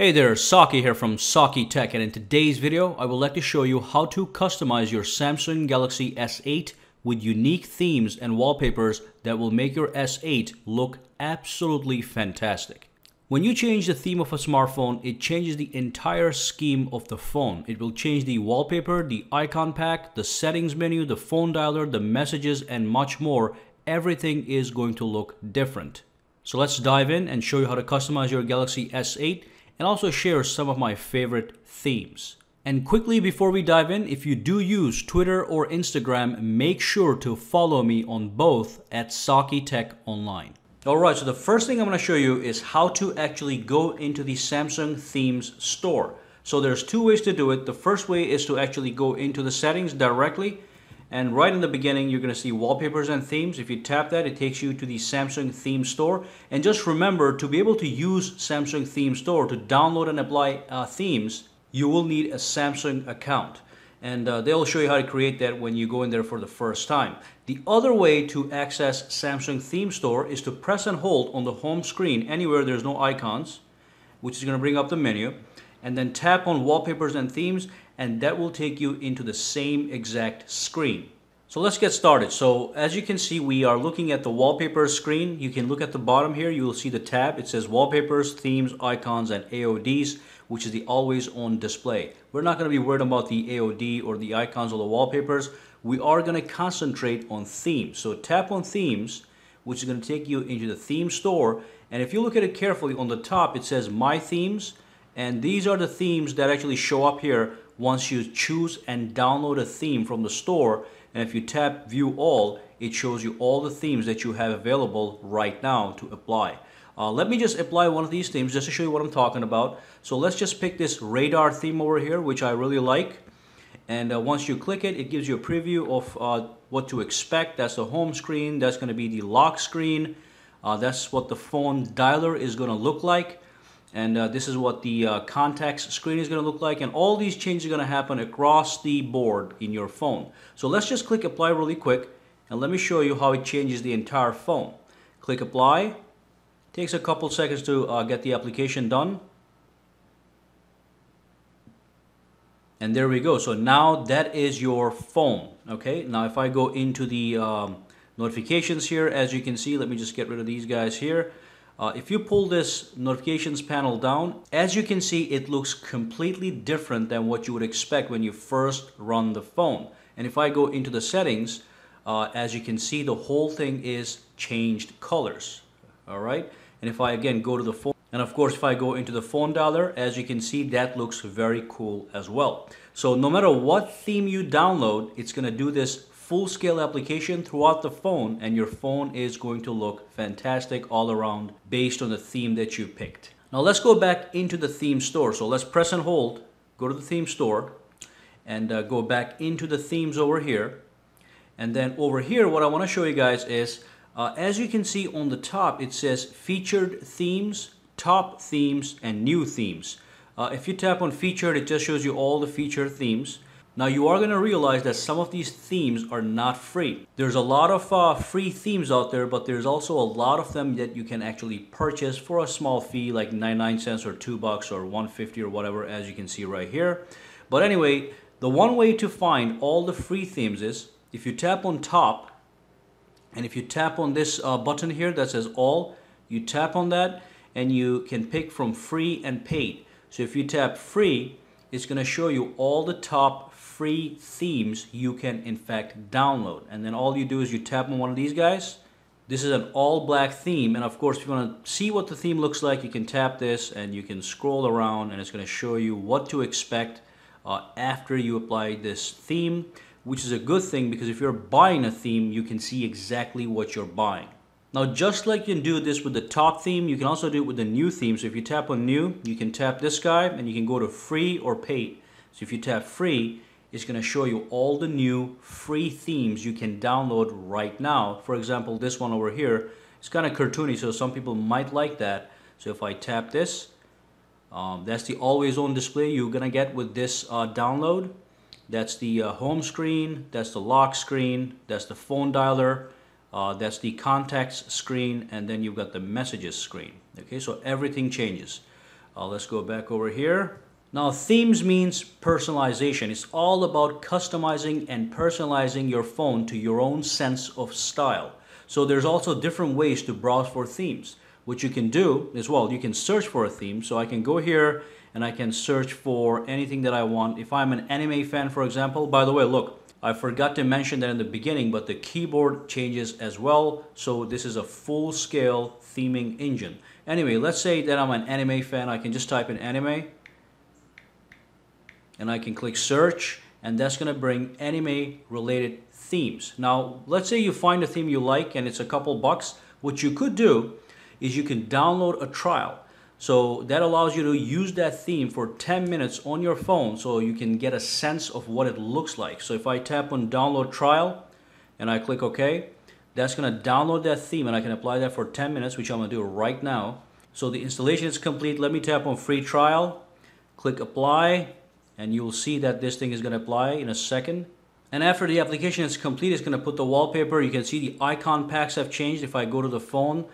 Hey there, Saki here from Saki Tech and in today's video I would like to show you how to customize your Samsung Galaxy S8 with unique themes and wallpapers that will make your S8 look absolutely fantastic. When you change the theme of a smartphone, it changes the entire scheme of the phone. It will change the wallpaper, the icon pack, the settings menu, the phone dialer, the messages, and much more. Everything is going to look different. So let's dive in and show you how to customize your Galaxy S8 and also share some of my favorite themes. And quickly before we dive in, if you do use Twitter or Instagram, make sure to follow me on both at Saki Tech Online. Alright, so the first thing I'm going to show you is how to actually go into the Samsung Themes store. So there's two ways to do it. The first way is to actually go into the settings directly and right in the beginning, you're going to see wallpapers and themes. If you tap that, it takes you to the Samsung Theme Store. And just remember, to be able to use Samsung Theme Store to download and apply uh, themes, you will need a Samsung account. And uh, they'll show you how to create that when you go in there for the first time. The other way to access Samsung Theme Store is to press and hold on the home screen anywhere there's no icons, which is going to bring up the menu and then tap on wallpapers and themes and that will take you into the same exact screen. So let's get started. So as you can see, we are looking at the wallpapers screen. You can look at the bottom here. You will see the tab. It says wallpapers, themes, icons, and AODs, which is the always on display. We're not going to be worried about the AOD or the icons or the wallpapers. We are going to concentrate on themes. So tap on themes, which is going to take you into the theme store. And if you look at it carefully on the top, it says my themes. And these are the themes that actually show up here once you choose and download a theme from the store. And if you tap view all, it shows you all the themes that you have available right now to apply. Uh, let me just apply one of these themes just to show you what I'm talking about. So let's just pick this radar theme over here, which I really like. And uh, once you click it, it gives you a preview of uh, what to expect. That's the home screen. That's going to be the lock screen. Uh, that's what the phone dialer is going to look like and uh, this is what the uh, contacts screen is going to look like and all these changes are going to happen across the board in your phone. So let's just click apply really quick and let me show you how it changes the entire phone. Click apply. Takes a couple seconds to uh, get the application done. And there we go. So now that is your phone okay? Now if I go into the um, notifications here as you can see let me just get rid of these guys here uh, if you pull this notifications panel down, as you can see, it looks completely different than what you would expect when you first run the phone. And if I go into the settings, uh, as you can see, the whole thing is changed colors. All right. And if I again go to the phone, and of course, if I go into the phone dialer, as you can see, that looks very cool as well. So no matter what theme you download, it's going to do this full-scale application throughout the phone and your phone is going to look fantastic all around based on the theme that you picked. Now let's go back into the theme store. So let's press and hold, go to the theme store and uh, go back into the themes over here. And then over here, what I want to show you guys is, uh, as you can see on the top, it says featured themes, top themes, and new themes. Uh, if you tap on featured, it just shows you all the featured themes. Now you are going to realize that some of these themes are not free. There's a lot of uh, free themes out there, but there's also a lot of them that you can actually purchase for a small fee like 99 cents or 2 bucks or 150 or whatever as you can see right here. But anyway, the one way to find all the free themes is if you tap on top and if you tap on this uh, button here that says all, you tap on that and you can pick from free and paid. So if you tap free, it's going to show you all the top free themes you can in fact download. And then all you do is you tap on one of these guys. This is an all black theme. And of course, if you want to see what the theme looks like, you can tap this and you can scroll around and it's going to show you what to expect uh, after you apply this theme, which is a good thing because if you're buying a theme, you can see exactly what you're buying. Now, just like you can do this with the top theme, you can also do it with the new theme. So if you tap on new, you can tap this guy and you can go to free or paid. So if you tap free, is going to show you all the new free themes you can download right now. For example, this one over here, it's kind of cartoony, so some people might like that. So if I tap this, um, that's the always on display you're going to get with this uh, download. That's the uh, home screen, that's the lock screen, that's the phone dialer, uh, that's the contacts screen, and then you've got the messages screen. Okay, so everything changes. Uh, let's go back over here. Now themes means personalization. It's all about customizing and personalizing your phone to your own sense of style. So there's also different ways to browse for themes. What you can do as well, you can search for a theme. So I can go here and I can search for anything that I want. If I'm an anime fan, for example, by the way, look, I forgot to mention that in the beginning, but the keyboard changes as well. So this is a full scale theming engine. Anyway, let's say that I'm an anime fan. I can just type in anime and I can click search and that's going to bring anime related themes. Now, let's say you find a theme you like and it's a couple bucks. What you could do is you can download a trial. So that allows you to use that theme for 10 minutes on your phone so you can get a sense of what it looks like. So if I tap on download trial and I click OK, that's going to download that theme and I can apply that for 10 minutes, which I'm going to do right now. So the installation is complete. Let me tap on free trial, click apply, and you'll see that this thing is going to apply in a second. And after the application is complete, it's going to put the wallpaper. You can see the icon packs have changed. If I go to the phone,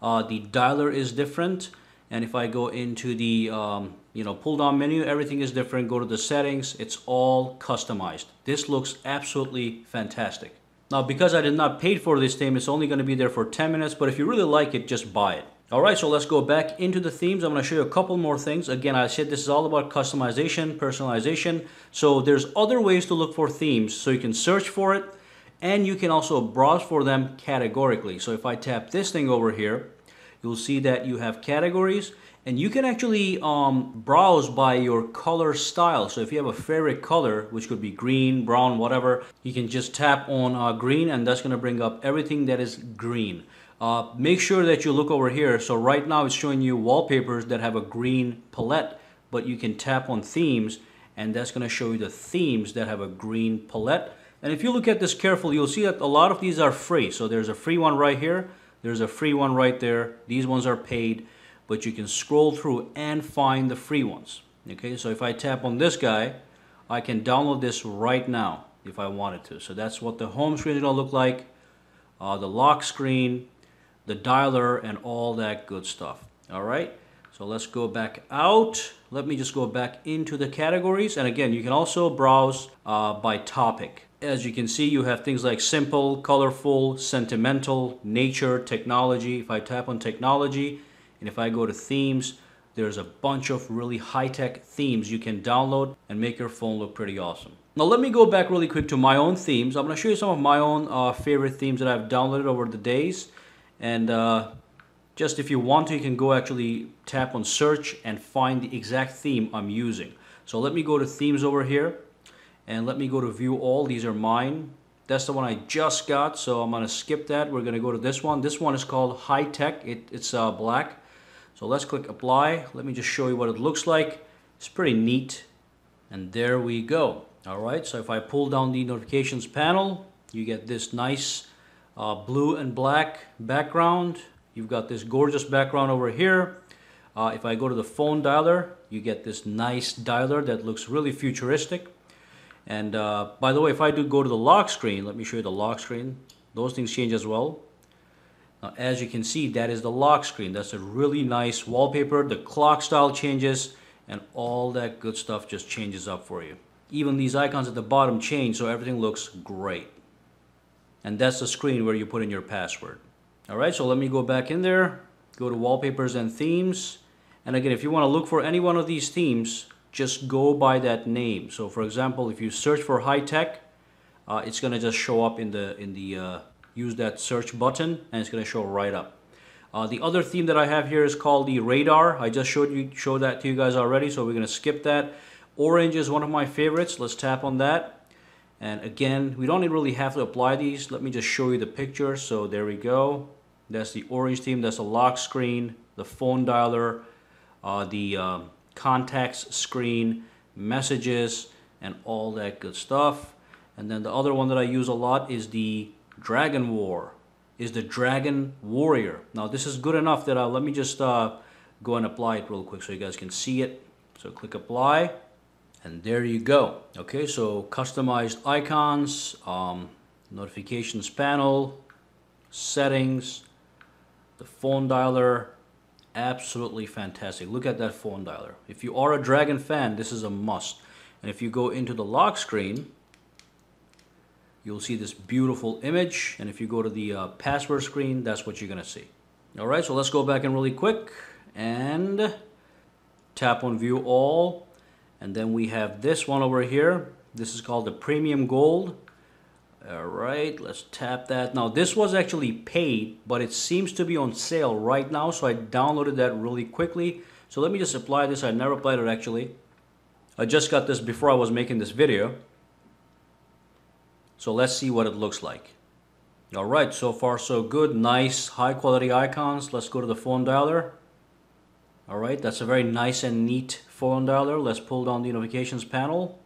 uh, the dialer is different and if I go into the um, you know pull down menu everything is different go to the settings it's all customized this looks absolutely fantastic now because I did not pay for this theme it's only going to be there for 10 minutes but if you really like it just buy it Alright, so let's go back into the themes. I'm going to show you a couple more things. Again, I said this is all about customization, personalization. So there's other ways to look for themes. So you can search for it and you can also browse for them categorically. So if I tap this thing over here, you'll see that you have categories and you can actually um, browse by your color style. So if you have a favorite color, which could be green, brown, whatever, you can just tap on uh, green and that's gonna bring up everything that is green. Uh, make sure that you look over here. So right now it's showing you wallpapers that have a green palette, but you can tap on themes and that's gonna show you the themes that have a green palette. And if you look at this carefully, you'll see that a lot of these are free. So there's a free one right here. There's a free one right there. These ones are paid, but you can scroll through and find the free ones. Okay, so if I tap on this guy, I can download this right now if I wanted to. So that's what the home screen is to look like, uh, the lock screen, the dialer, and all that good stuff. All right, so let's go back out. Let me just go back into the categories. And again, you can also browse uh, by topic. As you can see, you have things like simple, colorful, sentimental, nature, technology. If I tap on technology and if I go to themes, there's a bunch of really high-tech themes you can download and make your phone look pretty awesome. Now let me go back really quick to my own themes. I'm to show you some of my own uh, favorite themes that I've downloaded over the days. And uh, just if you want to, you can go actually tap on search and find the exact theme I'm using. So let me go to themes over here and let me go to view all. These are mine. That's the one I just got so I'm gonna skip that. We're gonna go to this one. This one is called high tech. It, it's uh, black. So let's click apply. Let me just show you what it looks like. It's pretty neat. And there we go. Alright so if I pull down the notifications panel you get this nice uh, blue and black background you've got this gorgeous background over here uh, if I go to the phone dialer you get this nice dialer that looks really futuristic and uh, by the way, if I do go to the lock screen, let me show you the lock screen. Those things change as well. Now, as you can see, that is the lock screen. That's a really nice wallpaper. The clock style changes and all that good stuff just changes up for you. Even these icons at the bottom change, so everything looks great. And that's the screen where you put in your password. All right, so let me go back in there, go to wallpapers and themes. And again, if you want to look for any one of these themes, just go by that name. So for example, if you search for high tech, uh, it's gonna just show up in the in the uh, use that search button and it's gonna show right up. Uh, the other theme that I have here is called the radar. I just showed you showed that to you guys already, so we're gonna skip that. Orange is one of my favorites. Let's tap on that. And again, we don't really have to apply these. Let me just show you the picture. So there we go. That's the orange theme. That's the lock screen, the phone dialer, uh, the um, contacts screen, messages, and all that good stuff. And then the other one that I use a lot is the Dragon War, is the Dragon Warrior. Now this is good enough that uh, let me just uh, go and apply it real quick so you guys can see it. So click apply and there you go. Okay, so customized icons, um, notifications panel, settings, the phone dialer, absolutely fantastic. Look at that phone dialer. If you are a Dragon fan, this is a must. And if you go into the lock screen, you'll see this beautiful image. And if you go to the uh, password screen, that's what you're gonna see. All right, so let's go back in really quick and tap on view all. And then we have this one over here. This is called the premium gold. All right, let's tap that. Now this was actually paid, but it seems to be on sale right now. So I downloaded that really quickly. So let me just apply this. I never applied it actually. I just got this before I was making this video. So let's see what it looks like. All right, so far so good. Nice high quality icons. Let's go to the phone dialer. All right, that's a very nice and neat phone dialer. Let's pull down the notifications panel.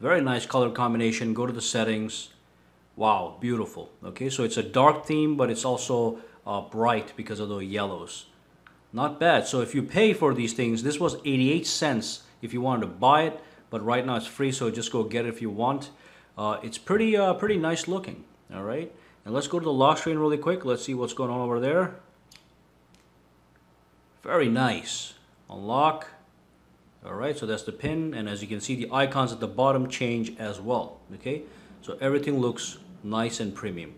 Very nice color combination. Go to the settings Wow, beautiful. Okay, so it's a dark theme, but it's also uh, bright because of the yellows. Not bad. So if you pay for these things, this was 88 cents if you wanted to buy it, but right now it's free, so just go get it if you want. Uh, it's pretty, uh, pretty nice looking. All right, and let's go to the lock screen really quick. Let's see what's going on over there. Very nice. Unlock. All right, so that's the pin, and as you can see, the icons at the bottom change as well. Okay, so everything looks nice and premium.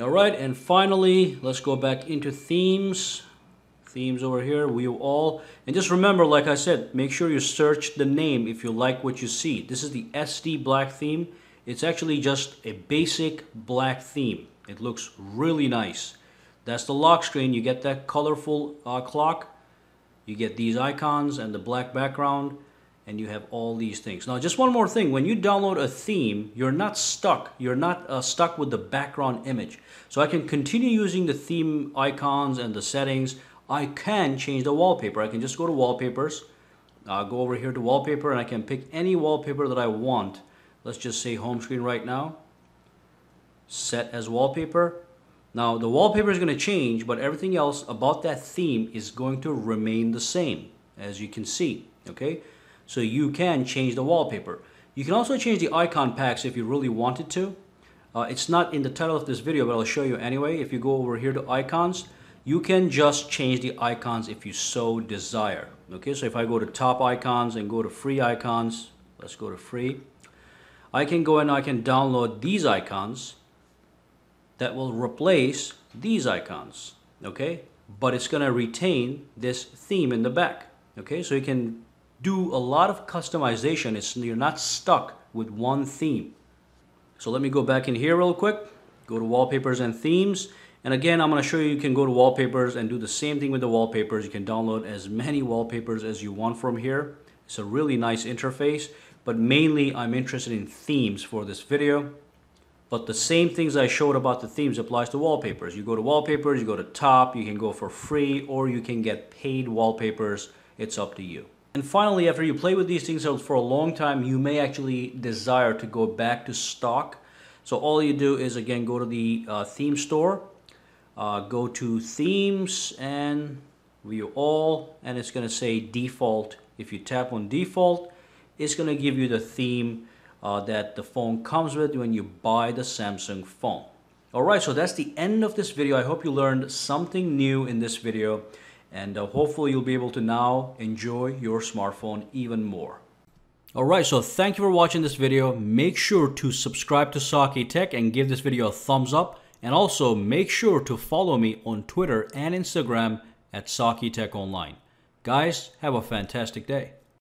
All right, and finally, let's go back into themes. Themes over here, we all. And just remember, like I said, make sure you search the name if you like what you see. This is the SD black theme. It's actually just a basic black theme. It looks really nice. That's the lock screen. You get that colorful uh, clock. You get these icons and the black background and you have all these things. Now, just one more thing. When you download a theme, you're not stuck. You're not uh, stuck with the background image. So I can continue using the theme icons and the settings. I can change the wallpaper. I can just go to wallpapers, uh, go over here to wallpaper, and I can pick any wallpaper that I want. Let's just say home screen right now. Set as wallpaper. Now, the wallpaper is going to change, but everything else about that theme is going to remain the same, as you can see. Okay so you can change the wallpaper. You can also change the icon packs if you really wanted to. Uh, it's not in the title of this video, but I'll show you anyway. If you go over here to icons, you can just change the icons if you so desire. Okay, so if I go to top icons and go to free icons, let's go to free. I can go and I can download these icons that will replace these icons. Okay, but it's gonna retain this theme in the back. Okay, so you can do a lot of customization. It's, you're not stuck with one theme. So let me go back in here real quick. Go to wallpapers and themes. And again, I'm to show you you can go to wallpapers and do the same thing with the wallpapers. You can download as many wallpapers as you want from here. It's a really nice interface, but mainly I'm interested in themes for this video. But the same things I showed about the themes applies to wallpapers. You go to wallpapers, you go to top, you can go for free, or you can get paid wallpapers. It's up to you. And finally, after you play with these things for a long time, you may actually desire to go back to stock. So all you do is, again, go to the uh, theme store, uh, go to themes and view all, and it's going to say default. If you tap on default, it's going to give you the theme uh, that the phone comes with when you buy the Samsung phone. Alright, so that's the end of this video. I hope you learned something new in this video and uh, hopefully you'll be able to now enjoy your smartphone even more. Alright, so thank you for watching this video. Make sure to subscribe to Saki Tech and give this video a thumbs up. And also make sure to follow me on Twitter and Instagram at Saki Tech Online. Guys, have a fantastic day.